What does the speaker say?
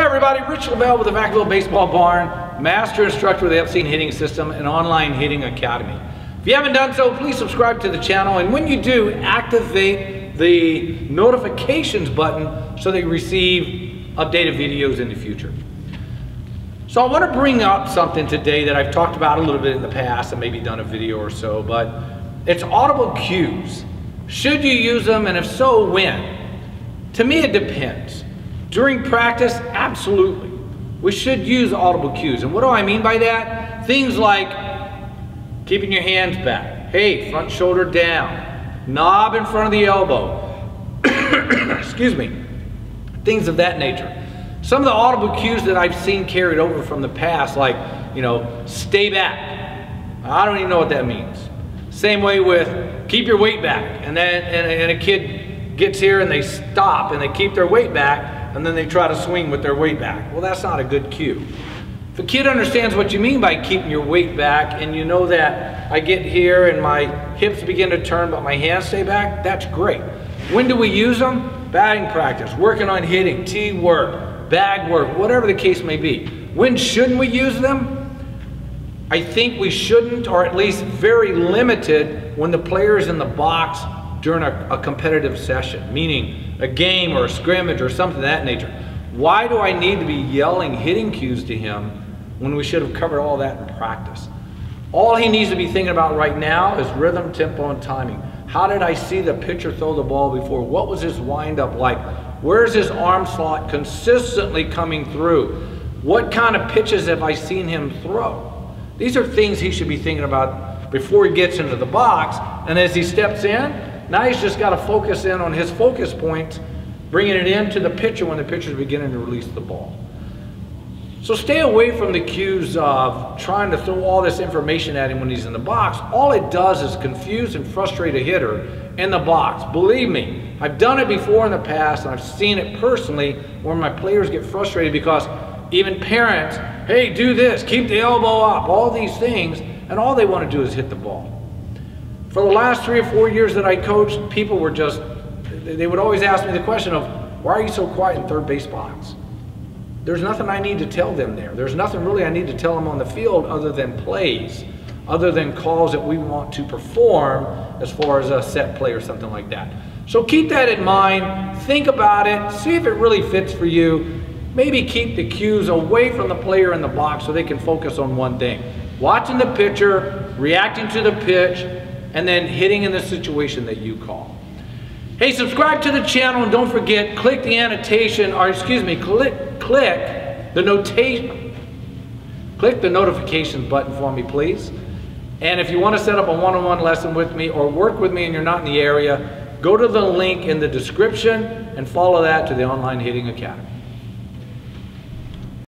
Hey everybody, Rich Lovell with the Vacaville Baseball Barn, Master Instructor with the Epstein Hitting System and Online Hitting Academy. If you haven't done so, please subscribe to the channel and when you do, activate the notifications button so that you receive updated videos in the future. So I want to bring up something today that I've talked about a little bit in the past and maybe done a video or so, but it's audible cues. Should you use them and if so, when? To me it depends. During practice, absolutely. We should use audible cues. And what do I mean by that? Things like keeping your hands back. Hey, front shoulder down. Knob in front of the elbow. Excuse me. Things of that nature. Some of the audible cues that I've seen carried over from the past, like, you know, stay back. I don't even know what that means. Same way with keep your weight back. And then and, and a kid gets here and they stop and they keep their weight back and then they try to swing with their weight back. Well, that's not a good cue. If a kid understands what you mean by keeping your weight back and you know that I get here and my hips begin to turn but my hands stay back, that's great. When do we use them? Batting practice, working on hitting, tee work, bag work, whatever the case may be. When shouldn't we use them? I think we shouldn't, or at least very limited, when the player is in the box during a, a competitive session, meaning a game or a scrimmage or something of that nature. Why do I need to be yelling hitting cues to him when we should have covered all that in practice? All he needs to be thinking about right now is rhythm, tempo, and timing. How did I see the pitcher throw the ball before? What was his windup like? Where's his arm slot consistently coming through? What kind of pitches have I seen him throw? These are things he should be thinking about before he gets into the box. And as he steps in, now he's just got to focus in on his focus points, bringing it into the pitcher when the pitcher's beginning to release the ball. So stay away from the cues of trying to throw all this information at him when he's in the box. All it does is confuse and frustrate a hitter in the box. Believe me, I've done it before in the past and I've seen it personally where my players get frustrated because even parents, hey, do this, keep the elbow up, all these things, and all they want to do is hit the ball. For the last three or four years that I coached, people were just, they would always ask me the question of, why are you so quiet in third base box? There's nothing I need to tell them there. There's nothing really I need to tell them on the field other than plays, other than calls that we want to perform as far as a set play or something like that. So keep that in mind, think about it, see if it really fits for you. Maybe keep the cues away from the player in the box so they can focus on one thing. Watching the pitcher, reacting to the pitch, and then hitting in the situation that you call. Hey, subscribe to the channel and don't forget, click the annotation, or excuse me, click, click the notation, click the notifications button for me, please. And if you want to set up a one-on-one -on -one lesson with me or work with me and you're not in the area, go to the link in the description and follow that to the Online Hitting Academy.